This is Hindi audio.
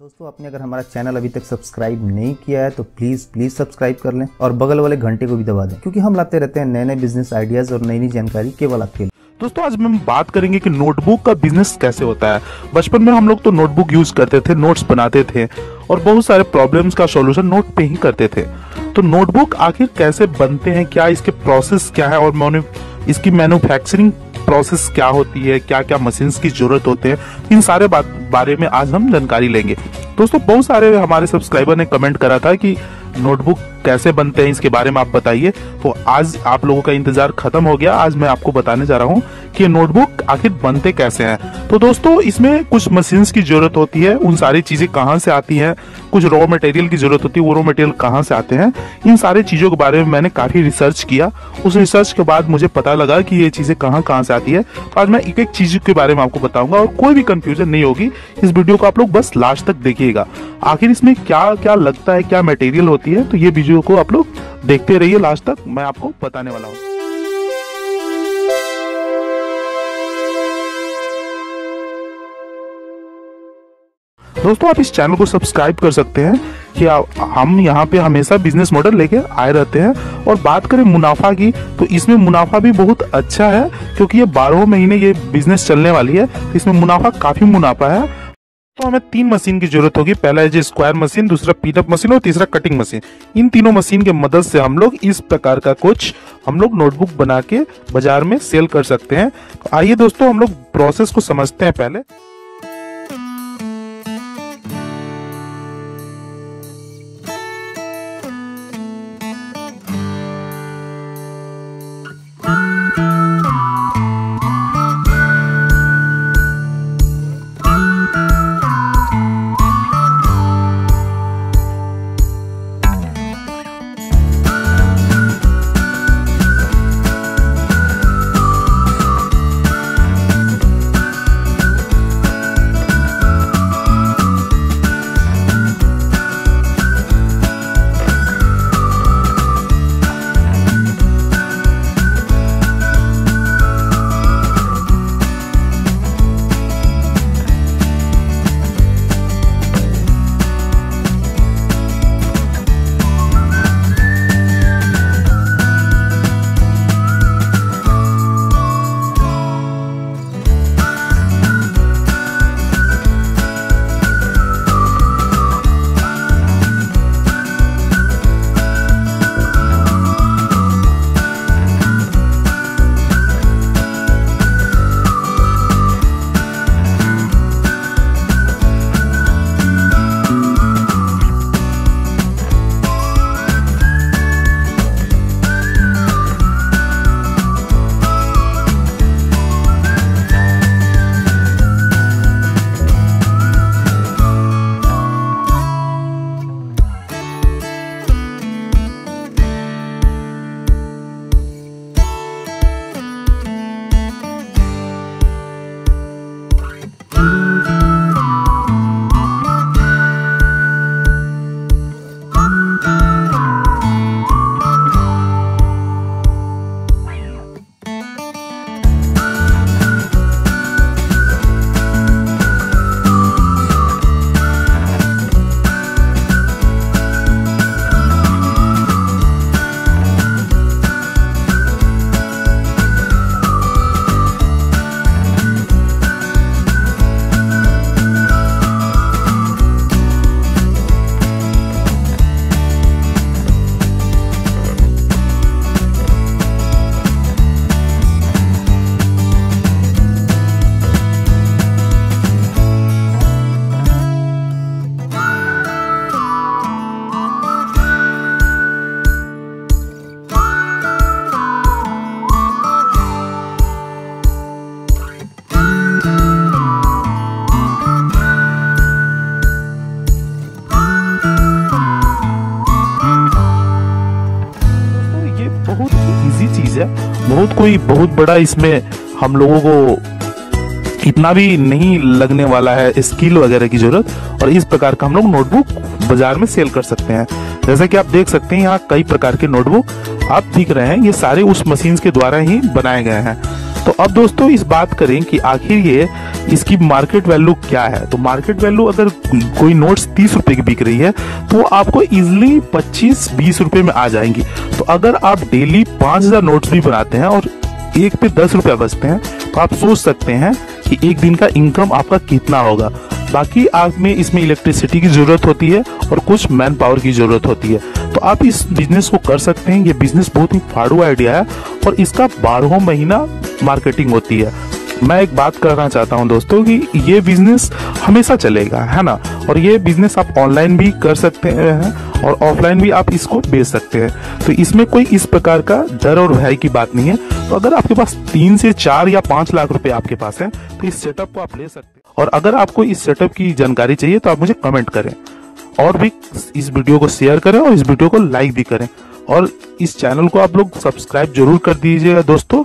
दोस्तों, आपने अगर हमारा चैनल अभी तक सब्सक्राइब नहीं किया है तो प्लीज़ प्लीज़ सब्सक्राइब कर लें और बगल वाले घंटे को भी दबा दें, क्योंकि हम लाते रहते हैं नए नए बिज़नेस आइडियाज़ और नई नई जानकारी केवल आपके लिए। दोस्तों, आज हम बात करेंगे कि नोटबुक का बिज़नेस कैसे होता है। बचपन में हम लोग तो नोटबुक यूज़ करते थे नोट्स बनाते थे और बहुत सारे प्रॉब्लम्स का सॉल्यूशन नोट पे ही करते थे। तो नोटबुक आखिर कैसे बनते हैं, क्या इसके प्रोसेस क्या है और इसकी मैन्युफैक्चरिंग प्रोसेस क्या होती है क्या क्या मशीन की ज़रूरत होते हैं, इन सारे बात, बारे में आज हम जानकारी लेंगे। दोस्तों, बहुत सारे हमारे सब्सक्राइबर ने कमेंट करा था कि नोटबुक कैसे बनते हैं, इसके बारे में आप बताइए। तो आज आप लोगों का इंतज़ार खत्म हो गया। आज मैं आपको बताने जा रहा हूँ कि नोटबुक आखिर बनते कैसे हैं? तो दोस्तों, इसमें कुछ मशीन की ज़रूरत होती है। उन सारी चीज़ें कहाँ से आती है? कुछ रॉ मटेरियल की ज़रूरत होती है। वो रॉ मटेरियल कहाँ से आते हैं? इन सारी चीज़ों के बारे में मैंने काफ़ी रिसर्च किया। उस रिसर्च के बाद मुझे पता लगा कि ये चीज़ें कहाँ कहाँ से आती है। तो आज मैं एक एक चीज़ के बारे में आपको बताऊँगा और कोई भी कंफ्यूजन नहीं होगी। इस वीडियो को आप लोग बस लास्ट तक देखिएगा। आखिर इसमें क्या क्या लगता है, क्या मटेरियल होती है? तो ये वीडियो को आप लोग देखते रहिए लास्ट तक। मैं आपको बताने वाला हूँ। दोस्तों, आप इस चैनल को सब्सक्राइब कर सकते हैं कि हम यहाँ पे हमेशा बिज़नेस मॉडल लेके आए रहते हैं। और बात करें मुनाफा की तो इसमें मुनाफा भी बहुत अच्छा है, क्योंकि ये बारह महीने ये बिज़नेस चलने वाली है। तो इसमें मुनाफा काफ़ी मुनाफा है। तो हमें तीन मशीन की ज़रूरत होगी। पहला है जो स्क्वायर मशीन दूसरा पीटअप मशीन और तीसरा कटिंग मशीन इन तीनों मशीन के मदद से हम लोग इस प्रकार का कुछ हम लोग नोटबुक बना के बाज़ार में सेल कर सकते हैं। तो आइए दोस्तों, हम लोग प्रोसेस को समझते हैं पहले। बहुत इजी चीज़ है। बहुत कोई बहुत बड़ा इसमें हम लोगों को इतना भी नहीं लगने वाला है स्किल वगैरह की ज़रूरत। और इस प्रकार का हम लोग नोटबुक बाज़ार में सेल कर सकते हैं। जैसा कि आप देख सकते हैं, यहाँ कई प्रकार के नोटबुक आप दिख रहे हैं। ये सारे उस मशीन के द्वारा ही बनाए गए हैं। तो अब दोस्तों इस बात करें कि आखिर ये इसकी मार्केट वैल्यू क्या है? तो मार्केट वैल्यू अगर कोई नोट्स तीस रुपए की बिक रही है तो आपको इजिली पच्चीस, बीस रुपए में आ जाएँगी। तो अगर आप डेली पाँच हज़ार नोट्स भी बनाते हैं और एक पे दस रुपया बचते हैं तो आप सोच सकते हैं कि एक दिन का इनकम आपका कितना होगा। बाकी आप में इसमें इलेक्ट्रिसिटी की ज़रूरत होती है और कुछ मैन पावर की ज़रूरत होती है। तो आप इस बिज़नेस को कर सकते हैं। ये बिज़नेस बहुत ही फाड़ू आइडिया है और इसका बारहों महीना मार्केटिंग होती है। मैं एक बात करना चाहता हूँ दोस्तों कि ये बिज़नेस हमेशा चलेगा, है ना? और ये बिज़नेस आप ऑनलाइन भी कर सकते हैं और ऑफलाइन भी आप इसको बेच सकते हैं। तो इसमें कोई इस प्रकार का डर और भय की बात नहीं है। तो अगर आपके पास तीन से चार या पाँच लाख रुपए आपके पास है तो इस सेटअप को आप ले सकते हैं। और अगर आपको इस सेटअप की जानकारी चाहिए तो आप मुझे कमेंट करें। और भी इस वीडियो को शेयर करें और इस वीडियो को लाइक भी करें। और इस चैनल को आप लोग सब्सक्राइब ज़रूर कर दीजिएगा दोस्तों।